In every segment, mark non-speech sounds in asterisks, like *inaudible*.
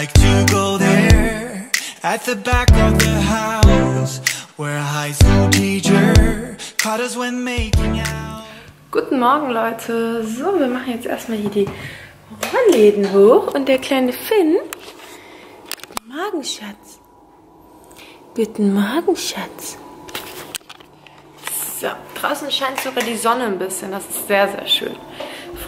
like to go there at the back of the house where a high school teacher caught us when making out. Guten Morgen, Leute. So, wir machen jetzt erstmal hier die Rollläden hoch und der kleine Finn. Guten Morgen, Schatz. Guten Morgen, Schatz. So, draußen scheint sogar die Sonne ein bisschen. Das ist sehr, sehr schön.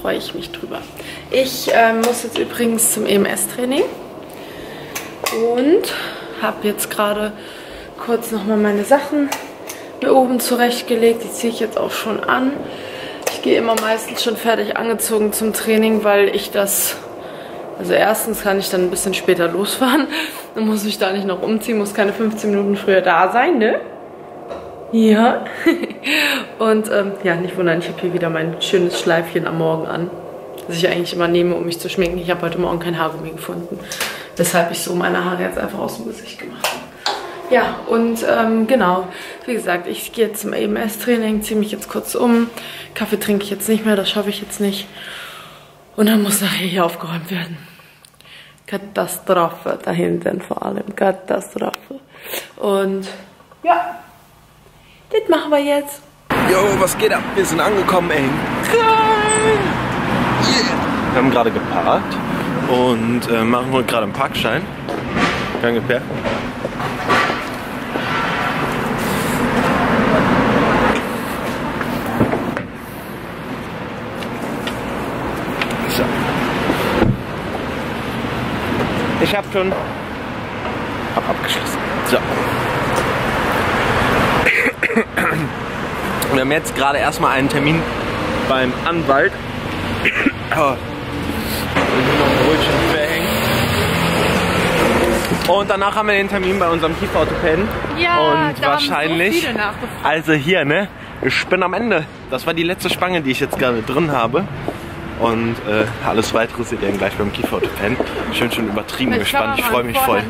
Freue ich mich drüber. Ich äh, muss jetzt übrigens zum EMS-Training und habe jetzt gerade kurz nochmal meine Sachen mir oben zurechtgelegt. Die ziehe ich jetzt auch schon an. Ich gehe immer meistens schon fertig angezogen zum Training, weil ich das... Also erstens kann ich dann ein bisschen später losfahren. *laughs* Dann muss ich da nicht noch umziehen, muss keine 15 Minuten früher da sein, ne? Ja. *laughs* Und ähm, ja, nicht wundern, ich habe hier wieder mein schönes Schleifchen am Morgen an. Das ich eigentlich immer nehme, um mich zu schminken. Ich habe heute Morgen kein Haargummi gefunden. Weshalb ich so meine Haare jetzt einfach aus dem Gesicht gemacht habe. Ja, und ähm, genau, wie gesagt, ich gehe jetzt zum EMS-Training, ziehe mich jetzt kurz um. Kaffee trinke ich jetzt nicht mehr, das schaffe ich jetzt nicht. Und dann muss nachher hier aufgeräumt werden. Katastrophe da hinten vor allem, Katastrophe. Und ja, das machen wir jetzt. Jo, was geht ab? Wir sind angekommen, ey. Wir haben gerade geparkt und äh, machen heute gerade einen Parkschein. Danke, Per. So. Ich hab schon hab abgeschlossen. So. Wir haben jetzt gerade erstmal einen Termin beim Anwalt. *clears throat* Oh. Und hier noch ein Brötchen verhängen. Und danach haben wir den Termin bei unserem Kieferorthopäden. Ja, Und so wahrscheinlich, viele nachgefragt. also hier, ne? Ich bin am Ende. Das war die letzte Spange, die ich jetzt gerade drin habe. Und äh, alles weitere seht ihr dann gleich beim Kieferorthopäden. Schön, schon übertrieben gespannt. Ich freue mich voll.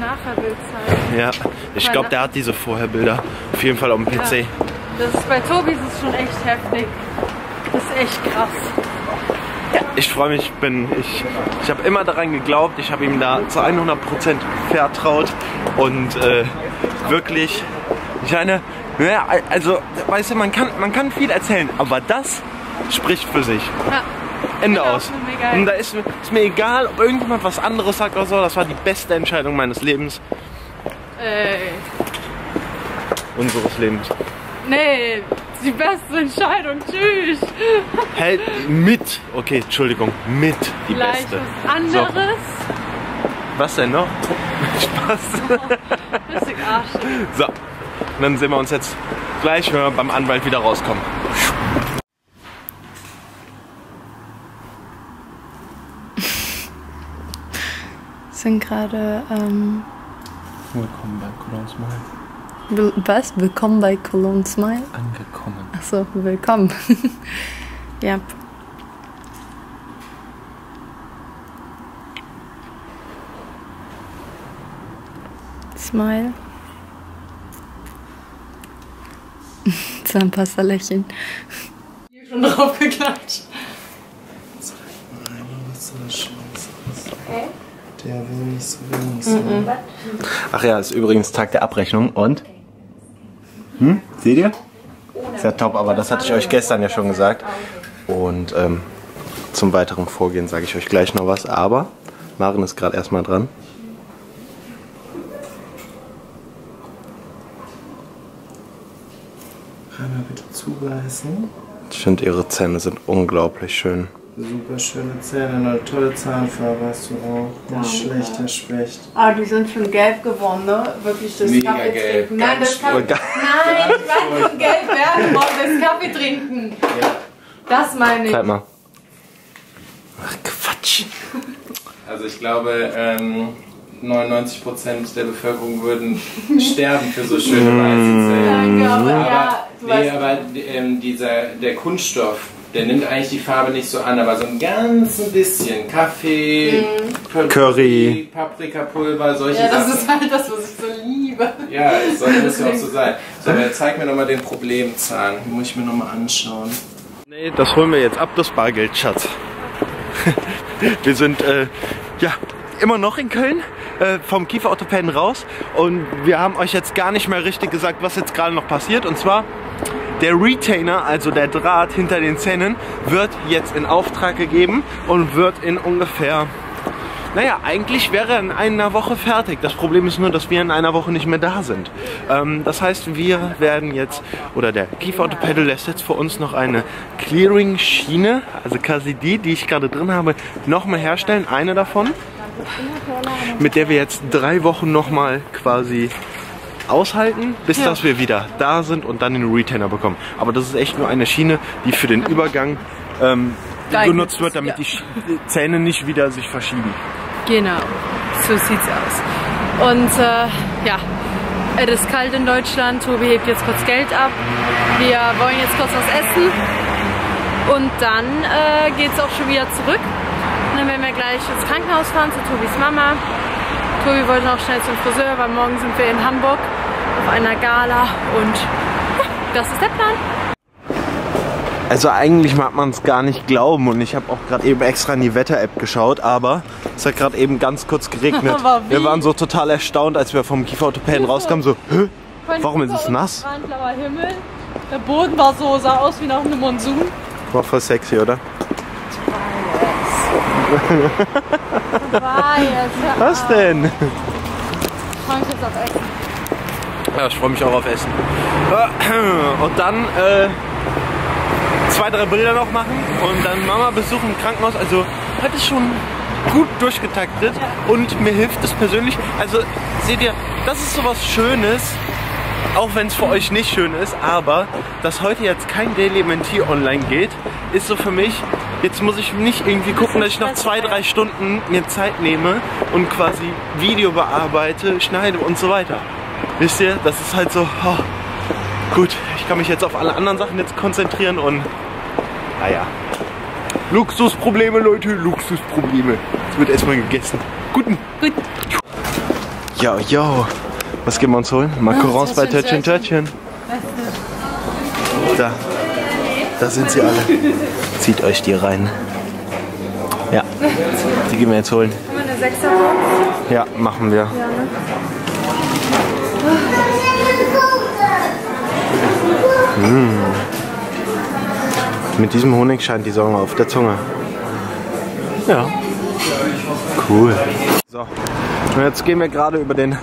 Ja, ich glaube, der hat diese Vorherbilder. Auf jeden Fall auf dem PC. Das ist bei Tobi ist es schon echt heftig. Das ist echt krass. Ich freue mich, ich bin, ich, ich habe immer daran geglaubt, ich habe ihm da zu 100% vertraut und äh, wirklich, ich meine, ja, also, weißt du, man kann, man kann viel erzählen, aber das spricht für sich. Ja. Ende Genau, aus. Und da ist, mir- ist mir egal, ob irgendjemand was anderes sagt oder so, das war die beste Entscheidung meines Lebens, Ey. unseres Lebens. Nee, die beste Entscheidung. Tschüss. Hey, mit, okay, Entschuldigung, mit die Gleich beste. was anderes. Was denn noch? *laughs* Spaß. Richtig Arsch. So, und dann sehen wir uns jetzt gleich, wenn wir beim Anwalt wieder rauskommen. *laughs* Sind gerade, ähm, Willkommen bei Cologne Smile. Will- was? Willkommen bei Cologne Smile? Angekommen. Achso, willkommen. *laughs* ja. Smile. *laughs* Zahnpasta-Lächeln. Schon drauf geklatscht. Der will nicht so wenig sein. Ach ja, ist übrigens Tag der Abrechnung und? Hm? Seht ihr? Ist ja top, aber das hatte ich euch gestern ja schon gesagt. Und ähm, zum weiteren Vorgehen sage ich euch gleich noch was. Aber Maren ist gerade erstmal dran. Einmal bitte zubeißen. Ich finde, ihre Zähne sind unglaublich schön. Super schöne Zähne, eine tolle Zahnfarbe hast du auch. Nicht schlecht, Herr Specht. Ah, die sind schon gelb geworden, ne? Wirklich das Mega Kaffee gelb, trinken. Nein, das Kaffee. Nein, ich meine schon gelb werden wollen, das Kaffee trinken. Das meine ich. Bleib mal. Ach, Quatsch. Also ich glaube, ähm, 99% der Bevölkerung würden sterben für so schöne weiße Zähne. Danke, aber Aber, ja, du nee, weißt. aber ähm, dieser, der Kunststoff, der nimmt eigentlich die Farbe nicht so an, aber so ein ganz ein bisschen Kaffee, Curry, Curry. Paprikapulver, solche Ja, das Sachen. ist halt das, was ich so liebe. Ja, es sollte das ja auch so sein. So, aber jetzt zeig mir nochmal den Problemzahn. Den muss ich mir nochmal anschauen. Nee, das holen wir jetzt ab, das Bargeld, Schatz. *laughs* wir sind, äh, ja, immer noch in Köln äh, vom Kieferorthopäden raus und wir haben euch jetzt gar nicht mehr richtig gesagt, was jetzt gerade noch passiert. Und zwar der Retainer, also der Draht hinter den Zähnen, wird jetzt in Auftrag gegeben und wird in ungefähr naja, eigentlich wäre er in einer Woche fertig. Das Problem ist nur, dass wir in einer Woche nicht mehr da sind. Ähm, das heißt, wir werden jetzt, oder der Kieferorthopäde lässt jetzt für uns noch eine Clearing-Schiene, also quasi die, die ich gerade drin habe, nochmal herstellen. Eine davon, mit der wir jetzt drei Wochen nochmal quasi aushalten, bis Ja. dass wir wieder da sind und dann den Retainer bekommen. Aber das ist echt nur eine Schiene, die für den Übergang ähm, genutzt wird, damit ja. die Zähne nicht wieder sich verschieben. Genau, so sieht's aus. Und äh, ja, es ist kalt in Deutschland. Tobi hebt jetzt kurz Geld ab. Wir wollen jetzt kurz was essen. Und dann äh, geht's auch schon wieder zurück. Und dann werden wir gleich ins Krankenhaus fahren zu Tobis Mama. Tobi wollte noch schnell zum Friseur, weil morgen sind wir in Hamburg auf einer Gala. Und *laughs* das ist der Plan. Also eigentlich mag man es gar nicht glauben und ich habe auch gerade eben extra in die Wetter-App geschaut, aber es hat gerade eben ganz kurz geregnet. *laughs* Wir waren so total erstaunt, als wir vom Kieferorthopäden rauskamen, so, Hä? Warum ist es nass? War ein blauer Himmel. Der Boden war so, sah aus wie nach einem Monsun. War voll sexy, oder? Was denn? Ich freue mich jetzt auf Essen. Ja, ich freue mich auch auf Essen. Und dann äh, zwei, drei Bilder noch machen und dann Mama besuchen im Krankenhaus. Also heute ist schon gut durchgetaktet und mir hilft es persönlich. Also seht ihr, das ist sowas Schönes, auch wenn es für euch nicht schön ist, aber dass heute jetzt kein Daily Mentee online geht, ist so für mich, jetzt muss ich nicht irgendwie gucken, dass ich noch zwei, drei Stunden mir Zeit nehme und quasi Video bearbeite, schneide und so weiter. Wisst ihr, das ist halt so, oh, gut, ich kann mich jetzt auf alle anderen Sachen jetzt konzentrieren und naja. Luxusprobleme, Leute, Luxusprobleme. Es wird erstmal gegessen. Guten. Gut. Ja, ja. Was gehen wir uns holen? Macarons bei Törtchen Törtchen. Da. Da sind sie alle. Zieht euch die rein. Ja. Die gehen wir jetzt holen. Haben wir eine Sechser? Ja, machen wir. Mm. Mit diesem Honig scheint die Sonne auf der Zunge. Ja. Cool. So. Und jetzt gehen wir gerade über den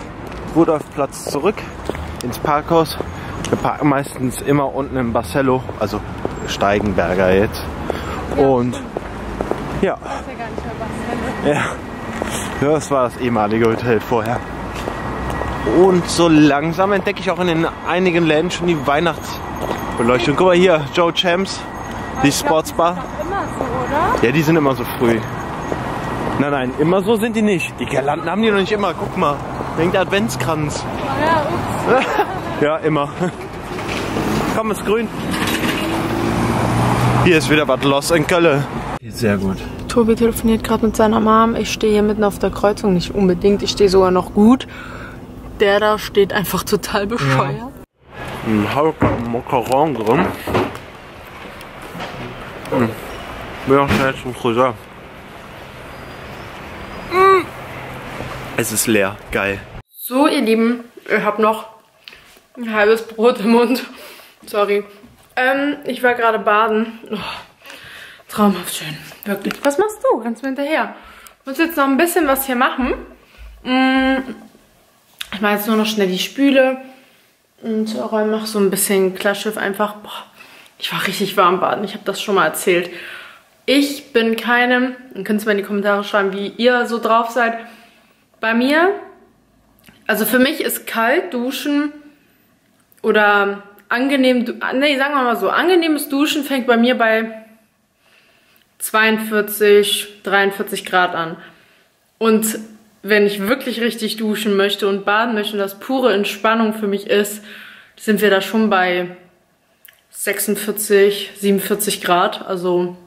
Rudolfplatz zurück ins Parkhaus. Wir parken meistens immer unten im Barcello, also Steigenberger jetzt. Und ja. Ja. Ja, das war das ehemalige Hotel vorher. Und so langsam entdecke ich auch in den einigen Läden schon die Weihnachtsbeleuchtung. Guck mal hier, Joe Champs, die Sportsbar. So? Ja, die sind immer so früh. Nein, nein, immer so sind die nicht. Die Girlanden haben die noch nicht immer. Guck mal, denkt Adventskranz. Ja, ups. *laughs* Ja, immer. Komm, ist grün. Hier ist wieder was los in Köln. Sehr gut. Tobi telefoniert gerade mit seiner Mom. Ich stehe hier mitten auf der Kreuzung. Nicht unbedingt, ich stehe sogar noch gut. Der da steht einfach total bescheuert. Ein halber Macaron drin. Hm. Bin auch schnell zum Friseur. Mm. Es ist leer. Geil. So, ihr Lieben, ich habe noch ein halbes Brot im Mund. Sorry. Ähm, ich war gerade baden. Oh, traumhaft schön. Wirklich. Was machst du? Ganz mir hinterher. Ich muss jetzt noch ein bisschen was hier machen. Mm, Ich mache jetzt nur noch schnell die Spüle und räume noch so ein bisschen Klarschiff einfach. Boah, ich war richtig warm baden. Ich habe das schon mal erzählt. Ich bin keine, dann könnt ihr mal in die Kommentare schreiben, wie ihr so drauf seid. Bei mir also für mich ist kalt duschen oder angenehm, du- nee, sagen wir mal so, angenehmes Duschen fängt bei mir bei 42, 43 Grad an. Und wenn ich wirklich richtig duschen möchte und baden möchte und das pure Entspannung für mich ist, sind wir da schon bei 46, 47 Grad. Also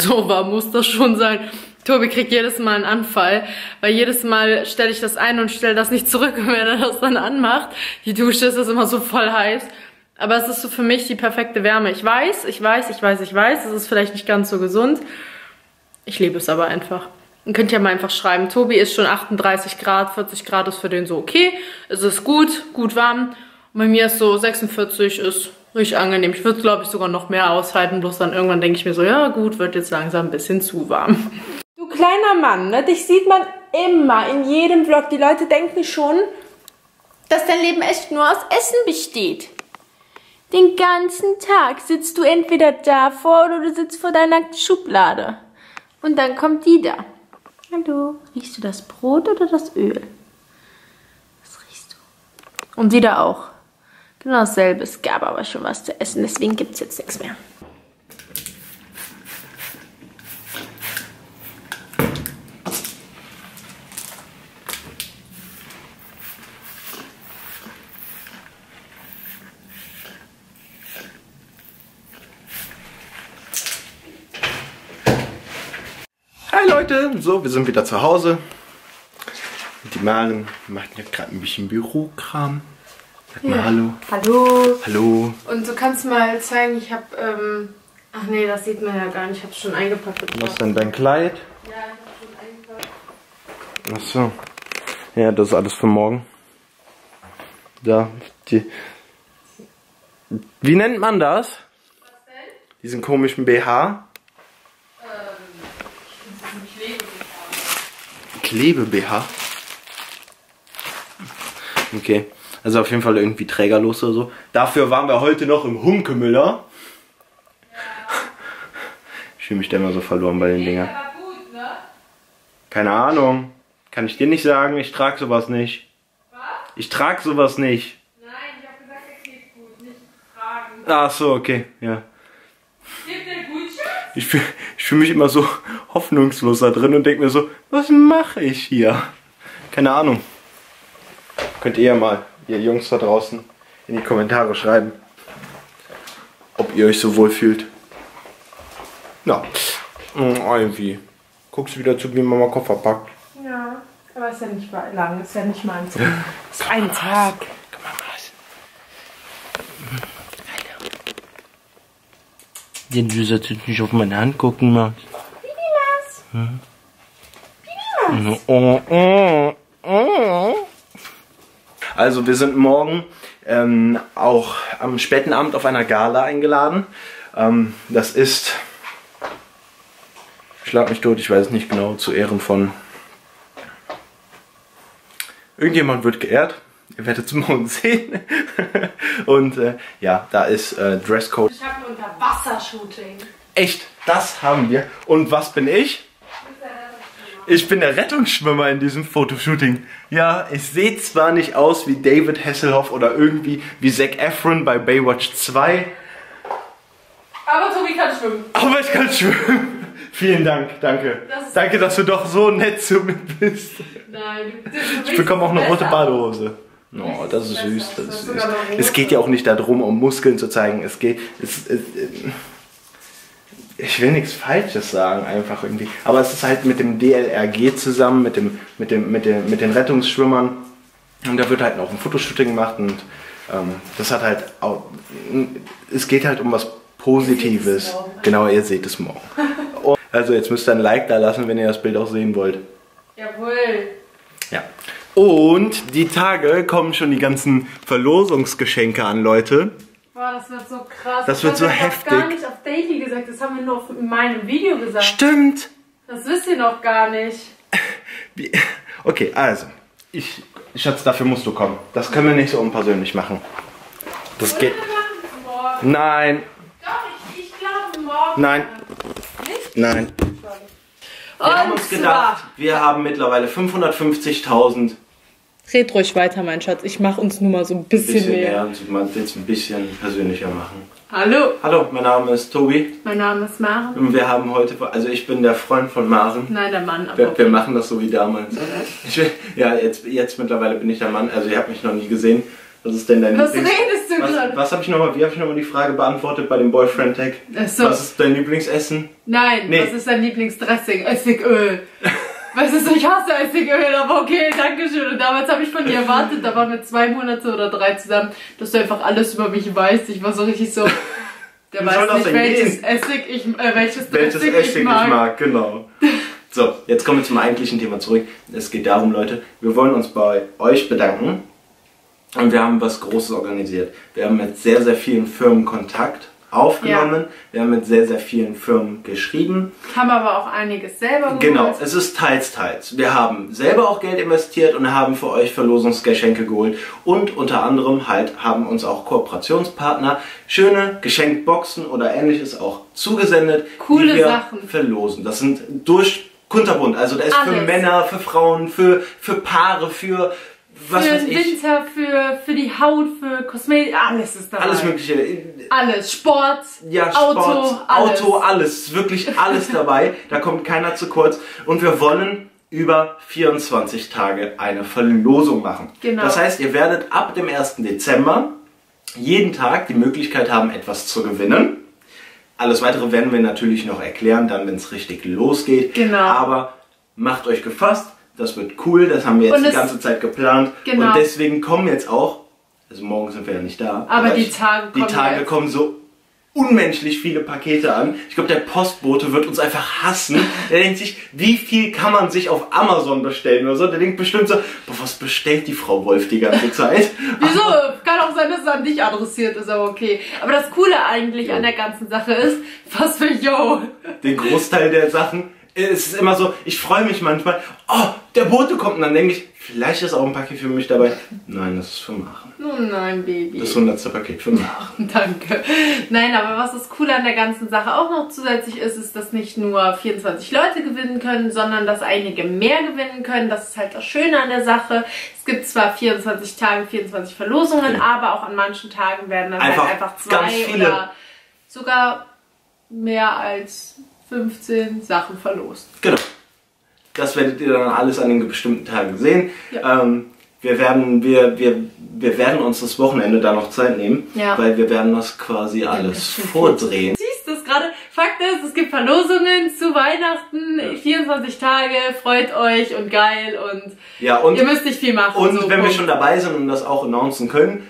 so warm muss das schon sein. Tobi kriegt jedes Mal einen Anfall, weil jedes Mal stelle ich das ein und stelle das nicht zurück *laughs* und wenn er das dann anmacht, die Dusche ist das immer so voll heiß. Aber es ist so für mich die perfekte Wärme. Ich weiß, ich weiß, ich weiß, ich weiß, es ist vielleicht nicht ganz so gesund. Ich liebe es aber einfach. Dann könnt ihr mal einfach schreiben, Tobi ist schon 38 Grad, 40 Grad ist für den so okay. Es ist gut, gut warm. Und bei mir ist so 46, ist richtig angenehm. Ich würde glaube ich sogar noch mehr aushalten, bloß dann irgendwann denke ich mir so, ja gut, wird jetzt langsam ein bisschen zu warm. Du kleiner Mann, ne? dich sieht man immer in jedem Vlog. Die Leute denken schon, dass dein Leben echt nur aus Essen besteht. Den ganzen Tag sitzt du entweder davor oder du sitzt vor deiner Schublade. Und dann kommt die da. Hallo, riechst du das Brot oder das Öl? Was riechst du? Und wieder auch. Genau dasselbe. Es gab aber schon was zu essen, deswegen gibt es jetzt nichts mehr. Hi Leute, so, wir sind wieder zu Hause. Die Maren macht ja gerade ein bisschen Bürokram. Sag mal Hallo. Hallo. Hallo. Und du kannst mal zeigen, ich habe, ähm, ach nee, das sieht man ja gar nicht. Ich habe schon eingepackt. Was ist denn dein Kleid? Ja, ich habe schon eingepackt. Ach so. Ja, das ist alles für morgen. Da, die. Wie nennt man das? Was denn? Diesen komischen BH? Klebe-BH? Okay. Also auf jeden Fall irgendwie trägerlos oder so. Dafür waren wir heute noch im Hunkemüller. Ich fühle mich da immer so verloren bei den Dingern. war gut, ne? Keine Ahnung. Kann ich dir nicht sagen, ich trage sowas nicht. Was? Ich trage sowas nicht. Nein, ich habe gesagt, er klebt gut, nicht tragen. Ach so, okay, ja. Der? Ich fühle ich fühl mich immer so hoffnungslos da drin und denke mir so, was mache ich hier? Keine Ahnung. Könnt ihr ja mal, ihr Jungs da draußen, in die Kommentare schreiben, ob ihr euch so wohl fühlt. Na, mm, irgendwie. Guckst wieder zu, wie Mama Koffer packt. Ja, aber ist ja nicht mal lang, ist ja nicht mal ein Tag. ist ein Tag. Guck mal, was. Ja, du sollst jetzt nicht auf meine Hand gucken, Max. Hm? Oh, oh, oh. Also wir sind morgen ähm, auch am späten Abend auf einer Gala eingeladen. Ähm, das ist, schlag mich tot, ich weiß es nicht genau, zu Ehren von irgendjemand wird geehrt. Ihr werdet es *laughs* morgen sehen. Und äh, ja, da ist äh, Dresscode. Ich habe ein Unterwassershooting. Echt, das haben wir. Und was bin ich? Ich bin der Rettungsschwimmer in diesem Fotoshooting. Ja, ich sehe zwar nicht aus wie David Hasselhoff oder irgendwie wie Zac Efron bei Baywatch 2, Aber Tobi kann schwimmen. aber ich kann schwimmen. *laughs* Vielen Dank, danke. Das danke, dass du doch so nett zu mir bist. Nein, Ich bekomme auch eine rote Badehose. Oh, das ist süß, das ist süß. Es geht ja auch nicht darum, um Muskeln zu zeigen. Es geht. Es, es, ich will nichts Falsches sagen, einfach irgendwie. Aber es ist halt mit dem DLRG zusammen, mit, dem, mit, dem, mit, dem, mit den Rettungsschwimmern. Und da wird halt noch ein Fotoshooting gemacht und ähm, das hat halt auch. Es geht halt um was Positives. Genau, ihr seht es morgen. Und- *laughs* Also jetzt müsst ihr ein Like da lassen, wenn ihr das Bild auch sehen wollt. Jawohl. Ja. Und die Tage kommen schon die ganzen Verlosungsgeschenke an, Leute. Boah, das wird so krass. Das wird haben so wir noch heftig. gar nicht auf Daily gesagt, das haben wir nur in meinem Video gesagt. Stimmt. Das wisst ihr noch gar nicht. *laughs* Wie- Okay, also. Ich, Schatz, dafür musst du kommen. Das können wir nicht so unpersönlich machen. Das geht. Nein, Doch, ich, ich glaube morgen. nein, nein. Wir haben uns gedacht, wir haben mittlerweile 550.000 Red ruhig weiter, mein Schatz. Ich mache uns nur mal so ein bisschen, bisschen mehr und man will es ein bisschen persönlicher machen. Hallo, Hallo, mein Name ist Tobi mein Name ist Maren. und wir haben heute, also ich bin der Freund von Maren. Nein, der Mann. Aber Wir, wir machen das so wie damals. Ich, ja, jetzt, jetzt mittlerweile bin ich der Mann. Also ihr habt mich noch nie gesehen. Was ist denn dein Was Lieblings... redest du Was, gerade? was habe ich nochmal, wie habe ich nochmal die Frage beantwortet bei dem Boyfriend Tag? Ach so. Was ist dein Lieblingsessen? Nein, Nee. was ist dein Lieblingsdressing? Essigöl. *laughs* Was ist, ich hasse Essigöl, aber okay, danke schön. Und damals habe ich von dir erwartet, da waren wir zwei Monate oder drei zusammen, dass du einfach alles über mich weißt. Ich war so richtig so, der *laughs* weiß nicht, welches? Essig ich, äh, welches Welches Dressing Essig ich mag. genau. So, jetzt kommen wir zum eigentlichen Thema zurück. Es geht darum, Leute, wir wollen uns bei euch bedanken und wir haben was Großes organisiert. Wir haben mit sehr, sehr vielen Firmen Kontakt aufgenommen. Wir haben mit sehr, sehr vielen Firmen geschrieben. Haben aber auch einiges selber geholt. Genau, es ist teils, teils. Wir haben selber auch Geld investiert und haben für euch Verlosungsgeschenke geholt und unter anderem halt haben uns auch Kooperationspartner schöne Geschenkboxen oder ähnliches auch zugesendet, Coole die wir Sachen. verlosen. Das sind durch kunterbunt, also da ist für Alles. Männer, für Frauen, für, für Paare, für was für den Winter, für, für die Haut, für Kosmetik, alles ist dabei. alles mögliche. Alles. Sport, Ja, Auto, Sport, alles. Auto, alles. Wirklich alles *laughs* dabei. Da kommt keiner zu kurz. Und wir wollen über 24 Tage eine Verlosung machen. Genau. Das heißt, ihr werdet ab dem 1. Dezember jeden Tag die Möglichkeit haben, etwas zu gewinnen. Alles weitere werden wir natürlich noch erklären, dann wenn es richtig losgeht. Genau. Aber macht euch gefasst, das wird cool, das haben wir jetzt die ganze Zeit geplant. Genau. Und deswegen kommen jetzt auch, also morgen sind wir ja nicht da. Aber die ich- Tage die kommen Tage jetzt. kommen so unmenschlich viele Pakete an. Ich glaube, der Postbote wird uns einfach hassen. Der denkt sich, wie viel kann man sich auf Amazon bestellen oder so? Der denkt bestimmt so, boah, was bestellt die Frau Wolf die ganze Zeit? *laughs* Wieso? Kann auch sein, dass es an dich adressiert ist, aber okay. Aber das Coole eigentlich an der ganzen Sache ist, was für Yo. Den Großteil der Sachen es ist immer so, ich freue mich manchmal, oh, der Bote kommt und dann denke ich, vielleicht ist auch ein Paket für mich dabei. Nein, das ist für Machen. Oh nein, Baby. Das 100. Paket für Machen. *laughs* Danke. Nein, aber was das Coole an der ganzen Sache auch noch zusätzlich ist, ist, dass nicht nur 24 Leute gewinnen können, sondern dass einige mehr gewinnen können. Das ist halt das Schöne an der Sache. Es gibt zwar 24 Tage, 24 Verlosungen, Ja. aber auch an manchen Tagen werden dann Einfach halt einfach zwei oder sogar mehr als 15 Sachen verlost. Genau. Das werdet ihr dann alles an den bestimmten Tagen sehen. Ja. Ähm, wir, werden, wir, wir, wir werden uns das Wochenende da noch Zeit nehmen, Ja. weil wir werden das quasi alles das vordrehen. siehst das gerade. Fakt ist, es gibt Verlosungen zu Weihnachten, 24 Tage, freut euch und geil und Ja, und, ihr müsst nicht viel machen. und so, wenn wir schon dabei sind und das auch announcen können,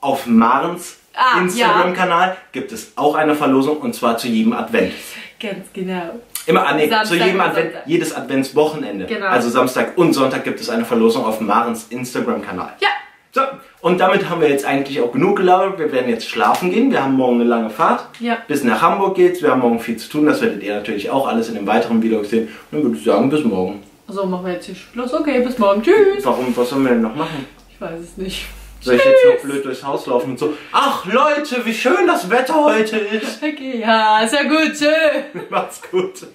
auf Marens Ah, Instagram-Kanal gibt es auch eine Verlosung und zwar zu jedem Advent. Ganz genau. Immer ah, nee, Samstag zu jedem Advent, Sonntag. jedes Adventswochenende. Genau. Also Samstag und Sonntag gibt es eine Verlosung auf Marens Instagram-Kanal. Ja, So, und damit haben wir jetzt eigentlich auch genug gelabert. Wir werden jetzt schlafen gehen. Wir haben morgen eine lange Fahrt. Ja. Bis nach Hamburg geht's. Wir haben morgen viel zu tun. Das werdet ihr natürlich auch alles in den weiteren Videos sehen. Und dann würde ich sagen, bis morgen. so machen wir jetzt hier Schluss. Okay, bis morgen. Tschüss. Warum, was sollen wir denn noch machen? Ich weiß es nicht. Soll ich jetzt noch blöd durchs Haus laufen und so? Ach Leute, wie schön das Wetter heute ist. Okay, ja, ja gut. Tschüss. *laughs* Macht's gut.